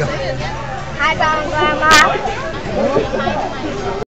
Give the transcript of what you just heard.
hai con ba ba